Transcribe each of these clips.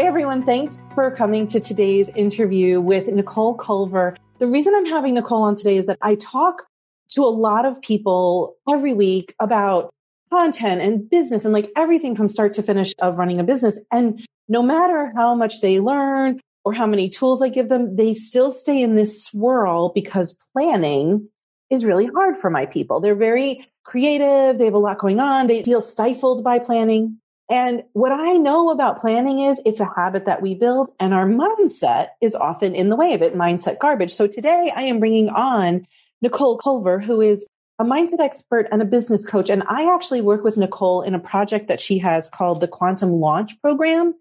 Hi, everyone. Thanks for coming to today's interview with Nicole Culver. The reason I'm having Nicole on today is that I talk to a lot of people every week about content and business and like everything from start to finish of running a business. And no matter how much they learn or how many tools I give them, they still stay in this swirl because planning is really hard for my people. They're very creative. They have a lot going on. They feel stifled by planning. And what I know about planning is it's a habit that we build and our mindset is often in the way of it, mindset garbage. So today I am bringing on Nicole Culver, who is a mindset expert and a business coach. And I actually work with Nicole in a project that she has called the Quantum Launch Program.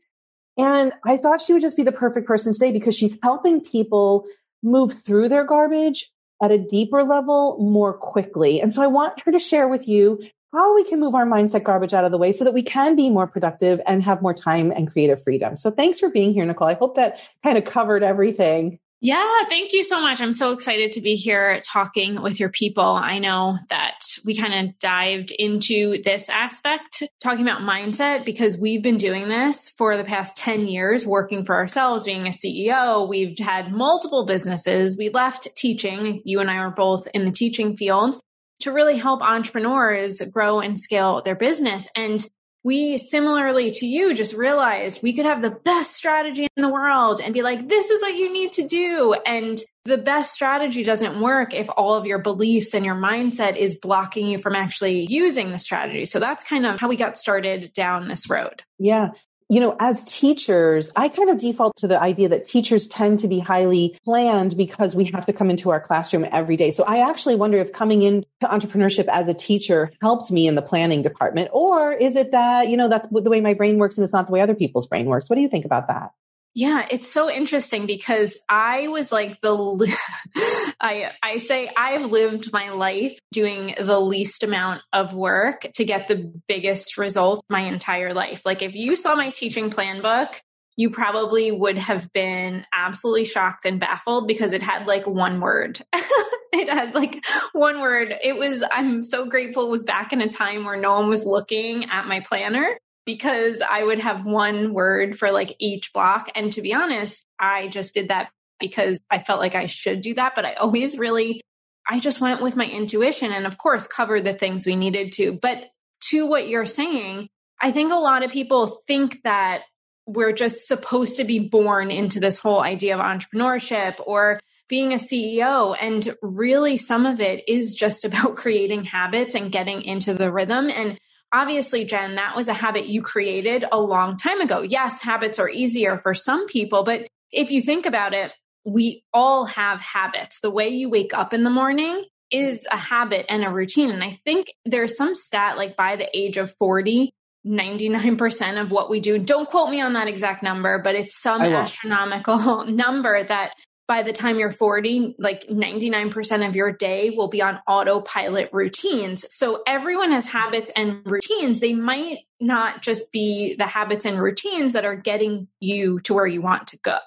And I thought she would just be the perfect person today because she's helping people move through their garbage at a deeper level more quickly. And so I want her to share with you how we can move our mindset garbage out of the way so that we can be more productive and have more time and creative freedom. So thanks for being here, Nicole. I hope that kind of covered everything. Yeah, thank you so much. I'm so excited to be here talking with your people. I know that we kind of dived into this aspect, talking about mindset, because we've been doing this for the past 10 years, working for ourselves, being a CEO. We've had multiple businesses. We left teaching. You and I were both in the teaching field to really help entrepreneurs grow and scale their business. And we similarly to you just realized we could have the best strategy in the world and be like, this is what you need to do. And the best strategy doesn't work if all of your beliefs and your mindset is blocking you from actually using the strategy. So that's kind of how we got started down this road. Yeah you know, as teachers, I kind of default to the idea that teachers tend to be highly planned because we have to come into our classroom every day. So I actually wonder if coming into entrepreneurship as a teacher helped me in the planning department, or is it that, you know, that's the way my brain works and it's not the way other people's brain works? What do you think about that? Yeah, it's so interesting because I was like the I I say I've lived my life doing the least amount of work to get the biggest result my entire life. Like if you saw my teaching plan book, you probably would have been absolutely shocked and baffled because it had like one word. it had like one word. It was I'm so grateful it was back in a time where no one was looking at my planner because I would have one word for like each block. And to be honest, I just did that because I felt like I should do that. But I always really, I just went with my intuition and, of course, covered the things we needed to. But to what you're saying, I think a lot of people think that we're just supposed to be born into this whole idea of entrepreneurship or being a CEO. And really, some of it is just about creating habits and getting into the rhythm. And obviously, Jen, that was a habit you created a long time ago. Yes, habits are easier for some people, but if you think about it, we all have habits. The way you wake up in the morning is a habit and a routine. And I think there's some stat like by the age of 40, 99% of what we do, don't quote me on that exact number, but it's some astronomical number that by the time you're 40, like 99% of your day will be on autopilot routines. So everyone has habits and routines. They might not just be the habits and routines that are getting you to where you want to go.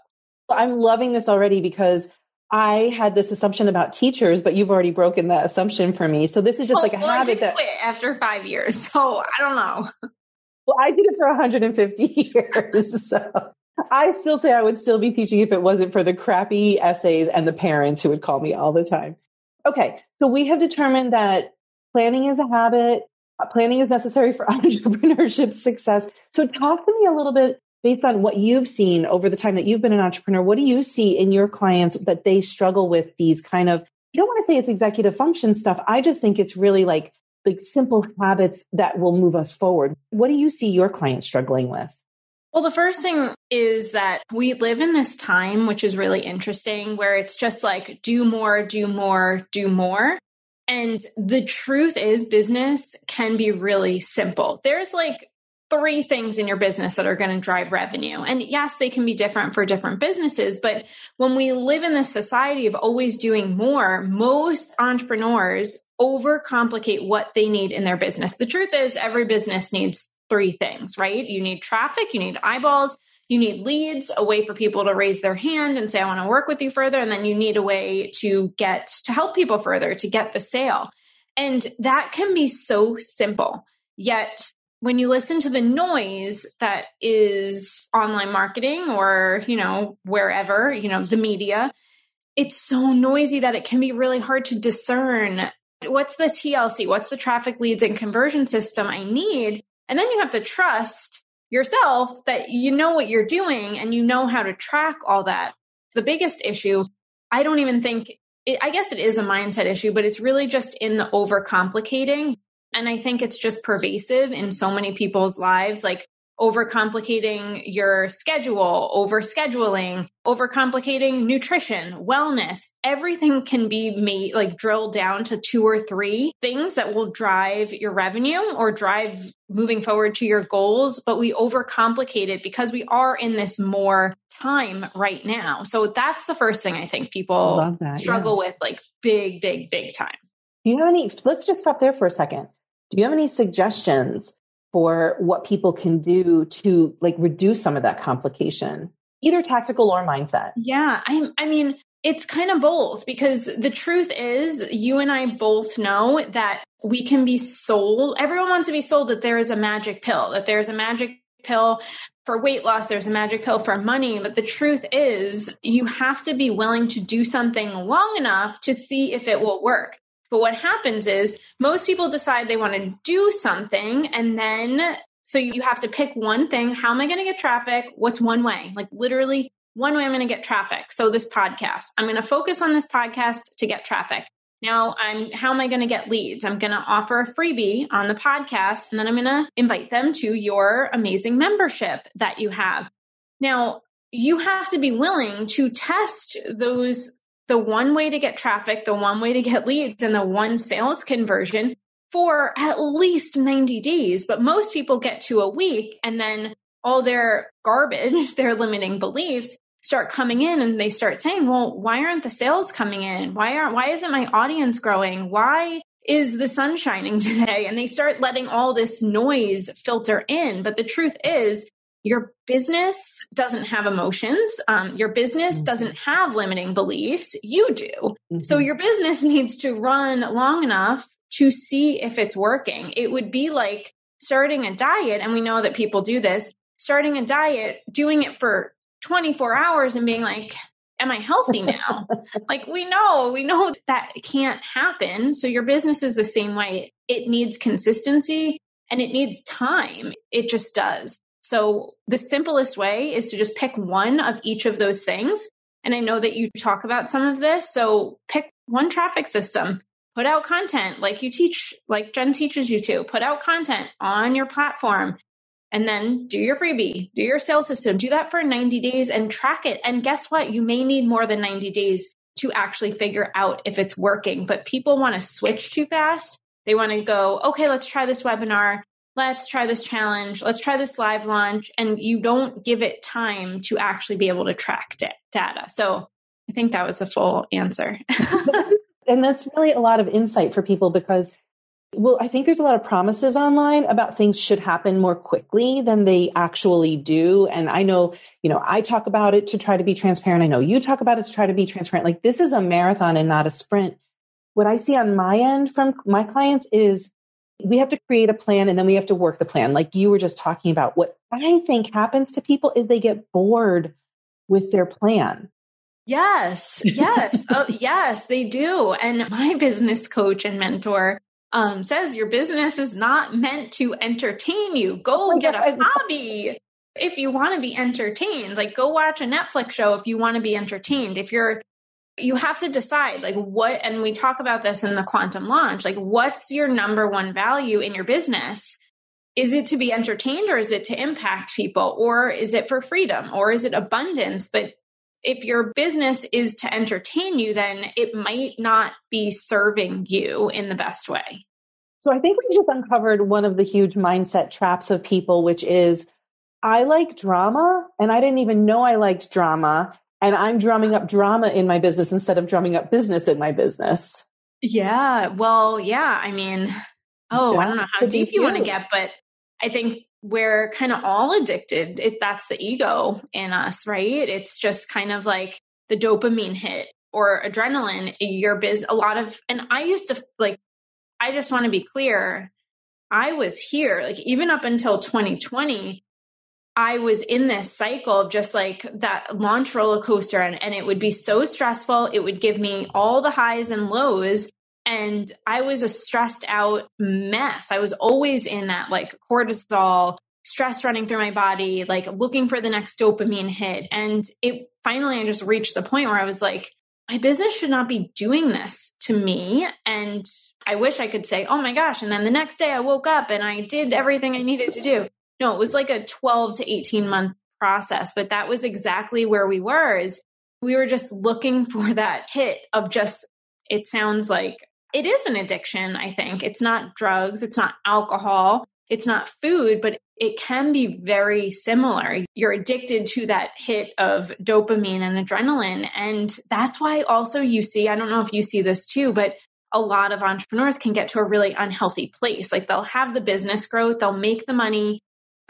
I'm loving this already because I had this assumption about teachers, but you've already broken that assumption for me. So this is just well, like a well, habit that quit after five years. So I don't know. Well, I did it for 150 years. So I still say I would still be teaching if it wasn't for the crappy essays and the parents who would call me all the time. Okay, so we have determined that planning is a habit. Uh, planning is necessary for entrepreneurship success. So talk to me a little bit based on what you've seen over the time that you've been an entrepreneur. What do you see in your clients that they struggle with these kind of, you don't want to say it's executive function stuff. I just think it's really like the simple habits that will move us forward. What do you see your clients struggling with? Well, the first thing is that we live in this time, which is really interesting, where it's just like do more, do more, do more. And the truth is, business can be really simple. There's like three things in your business that are going to drive revenue. And yes, they can be different for different businesses. But when we live in this society of always doing more, most entrepreneurs overcomplicate what they need in their business. The truth is, every business needs three things, right? You need traffic, you need eyeballs, you need leads, a way for people to raise their hand and say, I want to work with you further. And then you need a way to get to help people further to get the sale. And that can be so simple. Yet when you listen to the noise that is online marketing or, you know, wherever, you know, the media, it's so noisy that it can be really hard to discern what's the TLC, what's the traffic leads and conversion system I need. And then you have to trust yourself that you know what you're doing and you know how to track all that. The biggest issue, I don't even think, I guess it is a mindset issue, but it's really just in the overcomplicating. And I think it's just pervasive in so many people's lives. Like, overcomplicating your schedule, overscheduling, overcomplicating nutrition, wellness. Everything can be made like drilled down to two or three things that will drive your revenue or drive moving forward to your goals. But we overcomplicate it because we are in this more time right now. So that's the first thing I think people that, struggle yeah. with like big, big, big time. Do you have any? Let's just stop there for a second. Do you have any suggestions for what people can do to like reduce some of that complication, either tactical or mindset. Yeah, I I mean, it's kind of both because the truth is you and I both know that we can be sold everyone wants to be sold that there is a magic pill, that there's a magic pill for weight loss, there's a magic pill for money. But the truth is, you have to be willing to do something long enough to see if it will work. But what happens is most people decide they want to do something and then so you have to pick one thing. How am I going to get traffic? What's one way? Like literally one way I'm going to get traffic. So this podcast, I'm going to focus on this podcast to get traffic. Now I'm how am I going to get leads? I'm going to offer a freebie on the podcast and then I'm going to invite them to your amazing membership that you have. Now, you have to be willing to test those the one way to get traffic, the one way to get leads, and the one sales conversion for at least 90 days. But most people get to a week and then all their garbage, their limiting beliefs start coming in and they start saying, well, why aren't the sales coming in? Why aren't, why isn't my audience growing? Why is the sun shining today? And they start letting all this noise filter in. But the truth is your business doesn't have emotions. Um, your business mm-hmm. doesn't have limiting beliefs. You do. Mm-hmm. So your business needs to run long enough to see if it's working. It would be like starting a diet, and we know that people do this, starting a diet, doing it for 24 hours and being like, Am I healthy now? like we know, we know that can't happen. So your business is the same way. It needs consistency and it needs time. It just does. So the simplest way is to just pick one of each of those things. And I know that you talk about some of this. So pick one traffic system, put out content like you teach, like Jen teaches you to, put out content on your platform and then do your freebie, do your sales system, do that for 90 days and track it. And guess what? You may need more than 90 days to actually figure out if it's working, but people want to switch too fast. They want to go, okay, let's try this webinar let's try this challenge, let's try this live launch, and you don't give it time to actually be able to track da- data. So I think that was a full answer. and that's really a lot of insight for people because well, I think there's a lot of promises online about things should happen more quickly than they actually do. And I know, you know, I talk about it to try to be transparent. I know you talk about it to try to be transparent. Like this is a marathon and not a sprint. What I see on my end from my clients is we have to create a plan and then we have to work the plan. Like you were just talking about, what I think happens to people is they get bored with their plan. Yes, yes, oh, yes, they do. And my business coach and mentor um, says your business is not meant to entertain you. Go oh get God. a hobby if you want to be entertained. Like go watch a Netflix show if you want to be entertained. If you're you have to decide like what and we talk about this in the quantum launch like what's your number one value in your business? Is it to be entertained or is it to impact people? Or is it for freedom? Or is it abundance? But if your business is to entertain you then it might not be serving you in the best way. So i think we just uncovered one of the huge mindset traps of people which is I like drama and I didn't even know I liked drama and I'm drumming up drama in my business instead of drumming up business in my business. Yeah. Well, yeah. I mean, oh, I don't know how deep you want to get, but I think we're kind of all addicted. It, that's the ego in us, right? It's just kind of like the dopamine hit or adrenaline. Your biz, a lot of, and I used to like, I just want to be clear. I was here, like even up until 2020, I was in this cycle of just like that launch roller coaster and, and it would be so stressful. It would give me all the highs and lows. And I was a stressed out mess. I was always in that like cortisol, stress running through my body, like looking for the next dopamine hit. And it finally, I just reached the point where I was like, my business should not be doing this to me. And I wish I could say, oh my gosh. And then the next day I woke up and I did everything I needed to do. No, it was like a 12 to 18 month process, but that was exactly where we were is we were just looking for that hit of just, it sounds like it is an addiction. I think it's not drugs. It's not alcohol. It's not food, but it can be very similar. You're addicted to that hit of dopamine and adrenaline. And that's why also you see, I don't know if you see this too, but a lot of entrepreneurs can get to a really unhealthy place. Like they'll have the business growth, they'll make the money,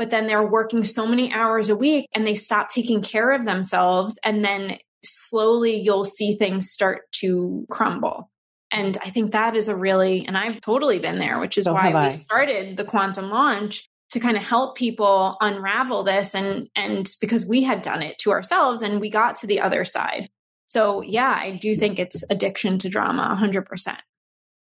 but then they're working so many hours a week and they stop taking care of themselves. And then slowly you'll see things start to crumble. And I think that is a really, and I've totally been there, which is so why we started the quantum launch to kind of help people unravel this and and because we had done it to ourselves and we got to the other side. So yeah, I do think it's addiction to drama 100%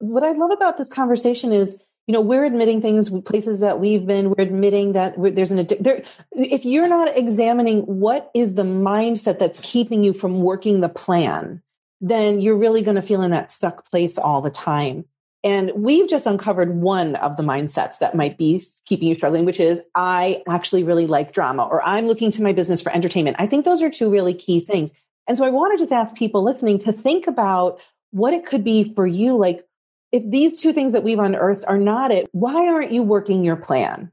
what I love about this conversation is, you know, we're admitting things, places that we've been, we're admitting that there's an, there, if you're not examining what is the mindset that's keeping you from working the plan, then you're really going to feel in that stuck place all the time. And we've just uncovered one of the mindsets that might be keeping you struggling, which is I actually really like drama or I'm looking to my business for entertainment. I think those are two really key things. And so I want to just ask people listening to think about what it could be for you. Like, if these two things that we've unearthed are not it, why aren't you working your plan?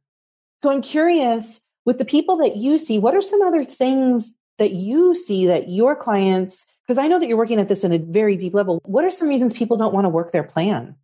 So I'm curious with the people that you see, what are some other things that you see that your clients, because I know that you're working at this in a very deep level, what are some reasons people don't want to work their plan?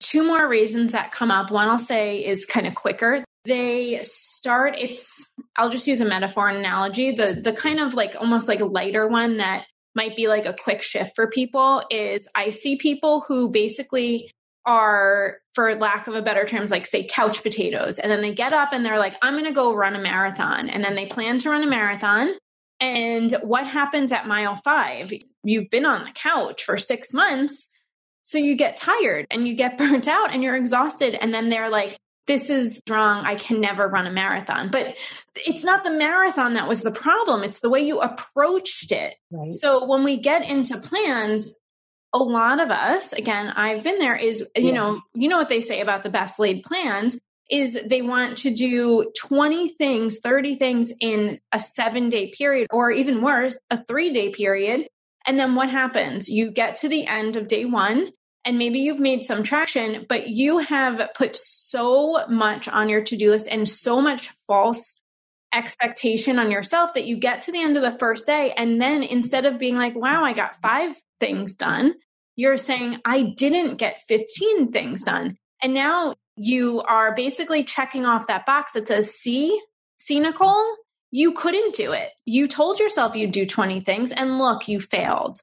Two more reasons that come up. One I'll say is kind of quicker. They start, it's, I'll just use a metaphor and analogy. The the kind of like almost like a lighter one that might be like a quick shift for people is I see people who basically are, for lack of a better terms, like say couch potatoes. And then they get up and they're like, I'm going to go run a marathon. And then they plan to run a marathon. And what happens at mile five? You've been on the couch for six months. So you get tired and you get burnt out and you're exhausted. And then they're like, this is wrong. I can never run a marathon. But it's not the marathon that was the problem. It's the way you approached it. Right. So when we get into plans, a lot of us, again, I've been there is, you yeah. know, you know what they say about the best laid plans is they want to do 20 things, 30 things in a seven day period, or even worse, a three day period. And then what happens? You get to the end of day one and maybe you've made some traction, but you have put so much on your to do list and so much false expectation on yourself that you get to the end of the first day. And then instead of being like, wow, I got five things done, you're saying, I didn't get 15 things done. And now you are basically checking off that box that says, see, see, Nicole, you couldn't do it. You told yourself you'd do 20 things and look, you failed.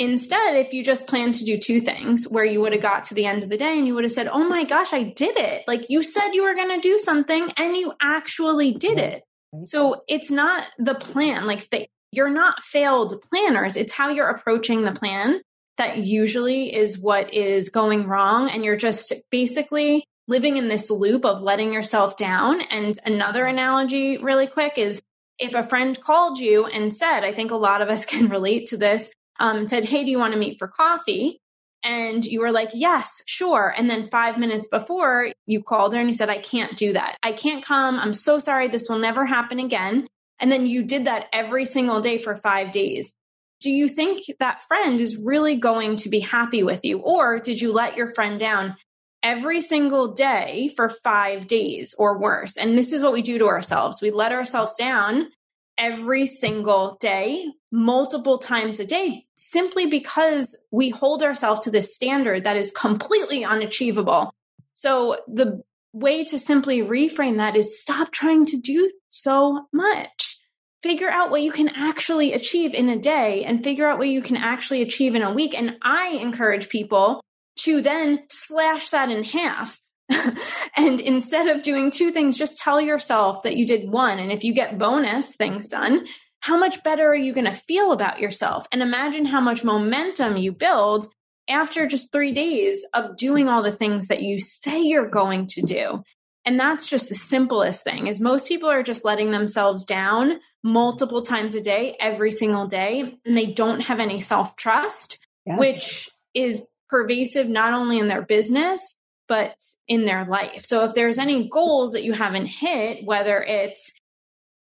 Instead, if you just plan to do two things where you would have got to the end of the day and you would have said, Oh my gosh, I did it. Like you said you were going to do something and you actually did it. So it's not the plan. Like the, you're not failed planners. It's how you're approaching the plan that usually is what is going wrong. And you're just basically living in this loop of letting yourself down. And another analogy, really quick, is if a friend called you and said, I think a lot of us can relate to this, um, said, Hey, do you want to meet for coffee? And you were like, Yes, sure. And then five minutes before you called her and you said, I can't do that. I can't come. I'm so sorry. This will never happen again. And then you did that every single day for five days. Do you think that friend is really going to be happy with you? Or did you let your friend down every single day for five days or worse? And this is what we do to ourselves. We let ourselves down every single day, multiple times a day, simply because we hold ourselves to this standard that is completely unachievable. So the way to simply reframe that is stop trying to do so much. Figure out what you can actually achieve in a day and figure out what you can actually achieve in a week. And I encourage people to then slash that in half and instead of doing two things, just tell yourself that you did one. And if you get bonus things done, how much better are you going to feel about yourself? And imagine how much momentum you build after just three days of doing all the things that you say you're going to do. And that's just the simplest thing is most people are just letting themselves down multiple times a day, every single day, and they don't have any self-trust, yes. which is pervasive not only in their business, but in their life. So if there's any goals that you haven't hit, whether it's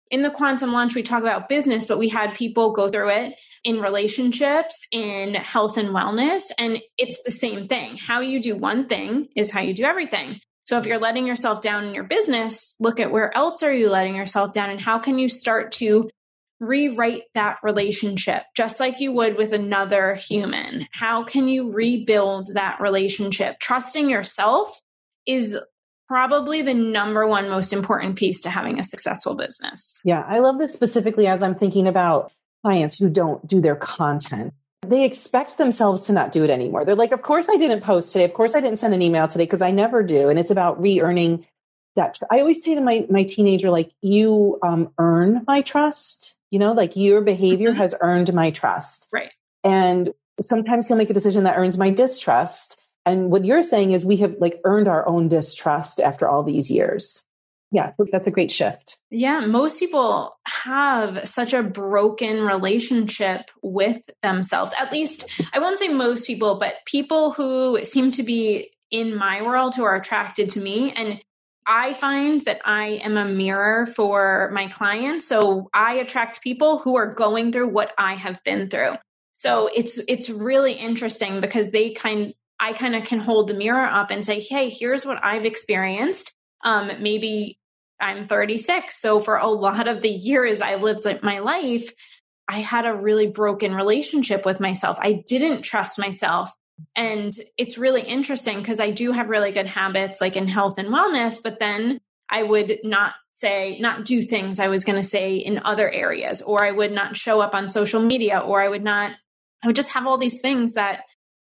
in the quantum launch, we talk about business, but we had people go through it in relationships, in health and wellness. And it's the same thing. How you do one thing is how you do everything. So if you're letting yourself down in your business, look at where else are you letting yourself down and how can you start to rewrite that relationship just like you would with another human? How can you rebuild that relationship? Trusting yourself is probably the number one most important piece to having a successful business. Yeah, I love this specifically as I'm thinking about clients who don't do their content they expect themselves to not do it anymore. They're like, of course I didn't post today. Of course I didn't send an email today because I never do. And it's about re-earning that. Tr- I always say to my, my teenager, like, you um, earn my trust. You know, like your behavior mm-hmm. has earned my trust. Right. And sometimes he'll make a decision that earns my distrust. And what you're saying is we have like earned our own distrust after all these years yeah, so that's a great shift. Yeah, most people have such a broken relationship with themselves. At least, I won't say most people, but people who seem to be in my world who are attracted to me. And I find that I am a mirror for my clients. So I attract people who are going through what I have been through. So it's it's really interesting because they kind I kind of can hold the mirror up and say, "Hey, here's what I've experienced." Um, maybe I'm 36. So for a lot of the years I lived my life, I had a really broken relationship with myself. I didn't trust myself. And it's really interesting because I do have really good habits like in health and wellness, but then I would not say, not do things I was going to say in other areas, or I would not show up on social media, or I would not, I would just have all these things that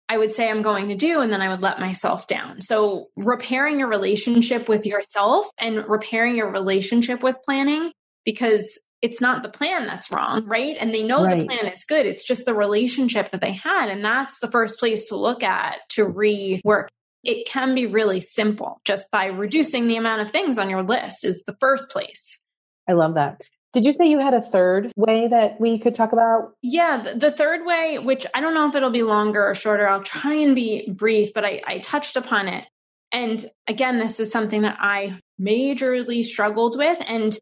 I would say I'm going to do, and then I would let myself down. So, repairing your relationship with yourself and repairing your relationship with planning because it's not the plan that's wrong, right? And they know right. the plan is good. It's just the relationship that they had. And that's the first place to look at to rework. It can be really simple just by reducing the amount of things on your list, is the first place. I love that. Did you say you had a third way that we could talk about? Yeah, the, third way, which I don't know if it'll be longer or shorter, I'll try and be brief, but I, I touched upon it. And again, this is something that I majorly struggled with. And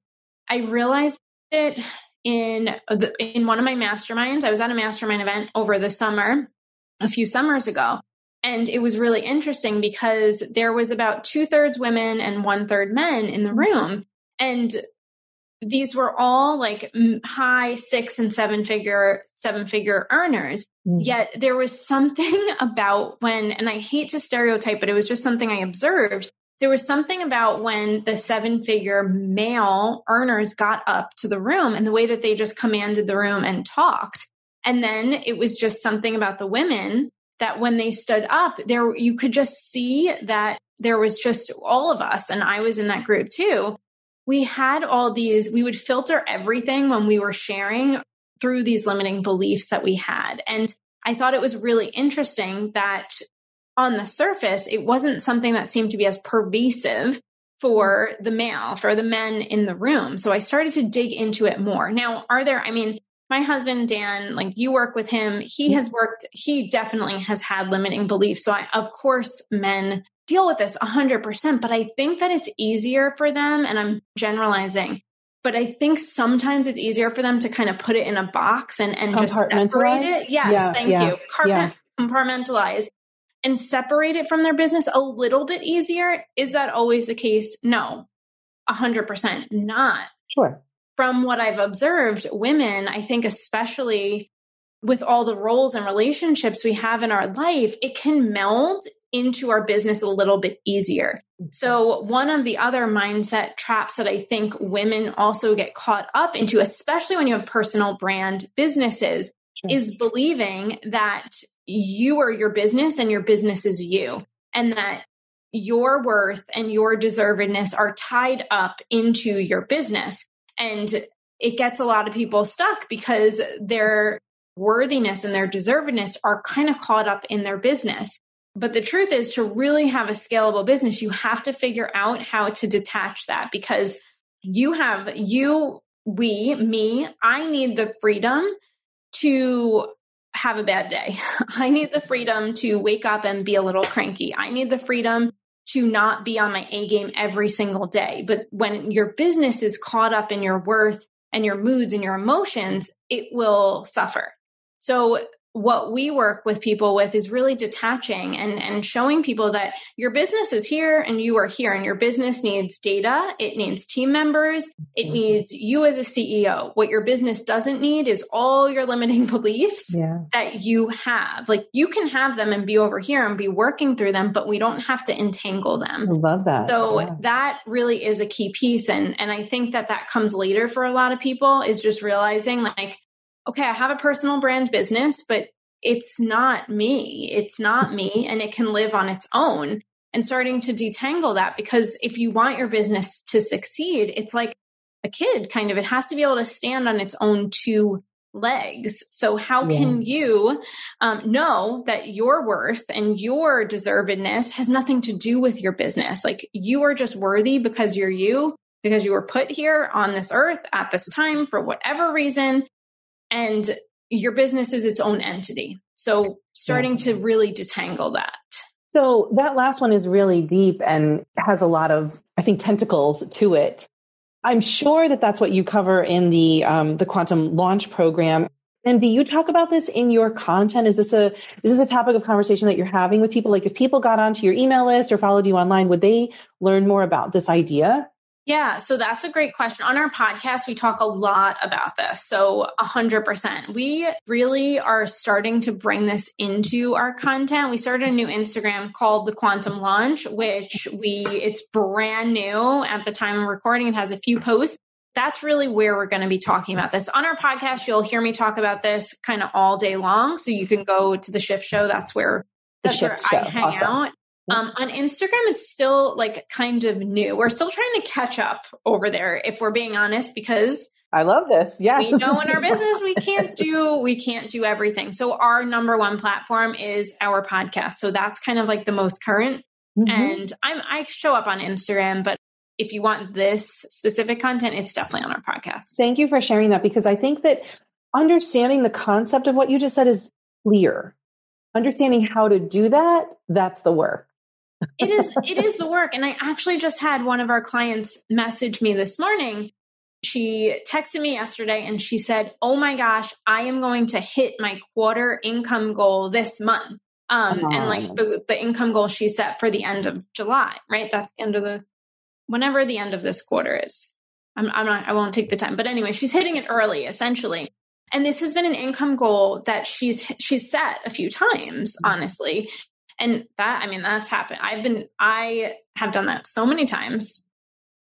I realized it in, the, in one of my masterminds. I was at a mastermind event over the summer, a few summers ago. And it was really interesting because there was about two thirds women and one third men in the room. And these were all like high six and seven figure seven figure earners. Mm. yet there was something about when and i hate to stereotype but it was just something i observed. There was something about when the seven figure male earners got up to the room and the way that they just commanded the room and talked. And then it was just something about the women that when they stood up there you could just see that there was just all of us and i was in that group too we had all these, we would filter everything when we were sharing through these limiting beliefs that we had. And I thought it was really interesting that on the surface, it wasn't something that seemed to be as pervasive for the male, for the men in the room. So I started to dig into it more. Now, are there, I mean, my husband, Dan, like you work with him, he has worked, he definitely has had limiting beliefs. So I, of course, men deal with this 100%, but I think that it's easier for them, and I'm generalizing, but I think sometimes it's easier for them to kind of put it in a box and, and just separate it. Yes, yeah, thank yeah, you. yeah. Compartmentalize and separate it from their business a little bit easier. Is that always the case? No, 100% not. Sure. From what I've observed, women, I think, especially with all the roles and relationships we have in our life, it can meld into our business a little bit easier. Mm-hmm. So, one of the other mindset traps that I think women also get caught up into, especially when you have personal brand businesses, sure. is believing that you are your business and your business is you. And that your worth and your deservedness are tied up into your business. And it gets a lot of people stuck because their worthiness and their deservedness are kind of caught up in their business. But the truth is, to really have a scalable business, you have to figure out how to detach that because you have, you, we, me, I need the freedom to have a bad day. I need the freedom to wake up and be a little cranky. I need the freedom to not be on my A game every single day. But when your business is caught up in your worth and your moods and your emotions, it will suffer. So what we work with people with is really detaching and, and showing people that your business is here and you are here and your business needs data. It needs team members. It mm-hmm. needs you as a ceo what your business doesn't need is all your limiting beliefs yeah. that you have. Like you can have them and be over here and be working through them but we don't have to entangle them. I love that. So yeah. that really is a key piece. And and i think that that comes later for a lot of people is just realizing like okay, I have a personal brand business, but it's not me. It's not me, and it can live on its own. And starting to detangle that because if you want your business to succeed, it's like a kid kind of, it has to be able to stand on its own two legs. So, how yeah. can you um, know that your worth and your deservedness has nothing to do with your business? Like, you are just worthy because you're you, because you were put here on this earth at this time for whatever reason and your business is its own entity. So starting to really detangle that. So that last one is really deep and has a lot of, I think, tentacles to it. I'm sure that that's what you cover in the um, the quantum launch program. And do you talk about this in your content? Is this a is this a topic of conversation that you're having with people? Like, if people got onto your email list or followed you online, would they learn more about this idea? Yeah, so that's a great question. On our podcast, we talk a lot about this. So 100%. We really are starting to bring this into our content. We started a new Instagram called The Quantum Launch, which we it's brand new at the time of recording. It has a few posts. That's really where we're going to be talking about this. On our podcast, you'll hear me talk about this kind of all day long. So you can go to the shift show. That's where that's where show. I hang awesome. out. Um, on Instagram, it's still like kind of new. We're still trying to catch up over there, if we're being honest, because I love this. Yeah. We know in our business we can't do we can't do everything. So our number one platform is our podcast. So that's kind of like the most current. Mm-hmm. And I'm I show up on Instagram, but if you want this specific content, it's definitely on our podcast. Thank you for sharing that because I think that understanding the concept of what you just said is clear. Understanding how to do that, that's the work it is it is the work. And i actually just had one of our clients message me this morning. She texted me yesterday and she said oh my gosh i am going to hit my quarter income goal this month. Um oh. and like the, the income goal she set for the end of july right? That's the end of the whenever the end of this quarter is. I'm, I'm not i won't take the time. But anyway she's hitting it early essentially. And this has been an income goal that she's she's set a few times mm-hmm. honestly and that, I mean, that's happened. I've been, I have done that so many times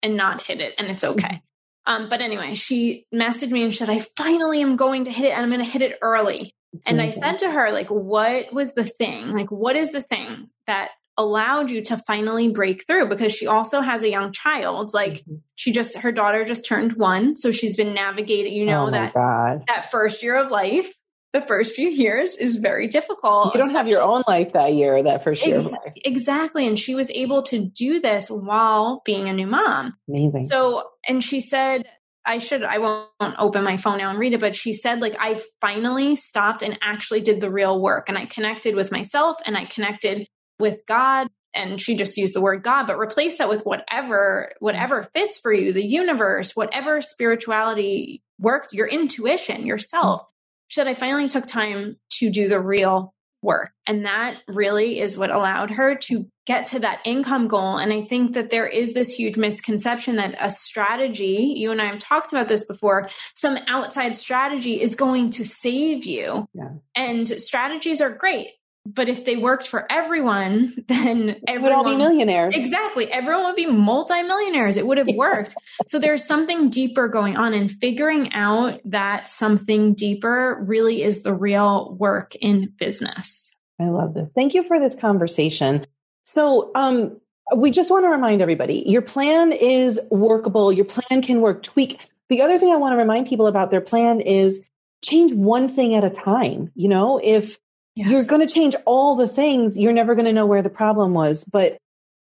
and not hit it, and it's okay. Um, but anyway, she messaged me and said, I finally am going to hit it and I'm going to hit it early. And I said to her, like, what was the thing? Like, what is the thing that allowed you to finally break through? Because she also has a young child. Like, mm-hmm. she just, her daughter just turned one. So she's been navigating, you know, oh that, God. that first year of life the first few years is very difficult. You don't have your own life that year, that first year Ex- Exactly. And she was able to do this while being a new mom. Amazing. So, and she said, I should, I won't open my phone now and read it, but she said, like, I finally stopped and actually did the real work. And I connected with myself and I connected with God. And she just used the word God, but replace that with whatever, whatever fits for you, the universe, whatever spirituality works, your intuition, yourself she said, I finally took time to do the real work. And that really is what allowed her to get to that income goal. And I think that there is this huge misconception that a strategy, you and I have talked about this before, some outside strategy is going to save you. Yeah. And strategies are great. But if they worked for everyone, then everyone would all be millionaires. Exactly. Everyone would be multimillionaires. It would have worked. so there's something deeper going on and figuring out that something deeper really is the real work in business. I love this. Thank you for this conversation. So, um, we just want to remind everybody your plan is workable. Your plan can work. Tweak. The other thing I want to remind people about their plan is change one thing at a time. You know, if yes. you're going to change all the things, you're never going to know where the problem was. But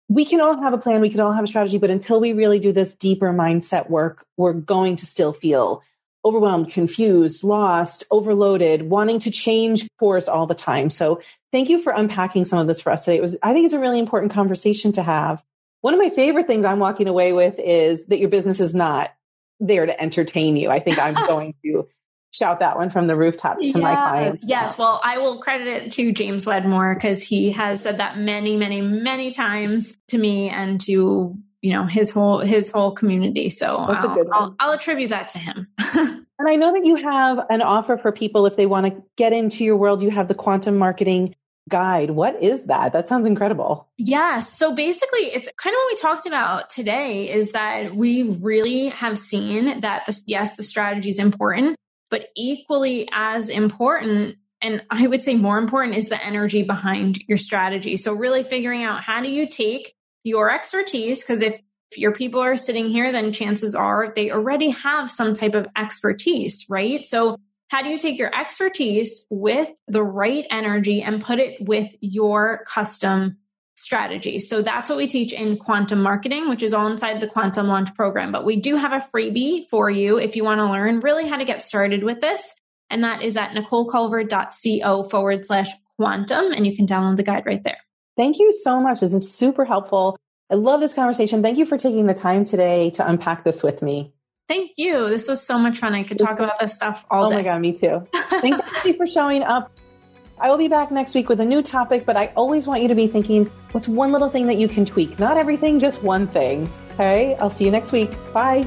we can all have a plan, we can all have a strategy, but until we really do this deeper mindset work, we're going to still feel overwhelmed, confused, lost, overloaded, wanting to change course all the time. So thank you for unpacking some of this for us today. It was, I think it's a really important conversation to have. One of my favorite things I'm walking away with is that your business is not there to entertain you. I think I'm going to shout that one from the rooftops to yeah, my clients. Yes. Well, I will credit it to James Wedmore because he has said that many, many, many times to me and to, you know, his whole, his whole community. So I'll, I'll, I'll attribute that to him. and I know that you have an offer for people if they want to get into your world. You have the quantum marketing guide. What is that? That sounds incredible. Yes. So basically, it's kind of what we talked about today is that we really have seen that, the, yes, the strategy is important, but equally as important, and I would say more important, is the energy behind your strategy. So, really figuring out how do you take your expertise, because if your people are sitting here, then chances are they already have some type of expertise, right? So, how do you take your expertise with the right energy and put it with your custom strategy. So that's what we teach in quantum marketing, which is all inside the quantum launch program. But we do have a freebie for you if you want to learn really how to get started with this. And that is at nicoleculver.co forward slash quantum. And you can download the guide right there. Thank you so much. This is super helpful. I love this conversation. Thank you for taking the time today to unpack this with me. Thank you. This was so much fun. I could talk about this stuff all day. Oh my God, me too. Thanks for showing up. I will be back next week with a new topic, but I always want you to be thinking what's one little thing that you can tweak? Not everything, just one thing. Okay, I'll see you next week. Bye.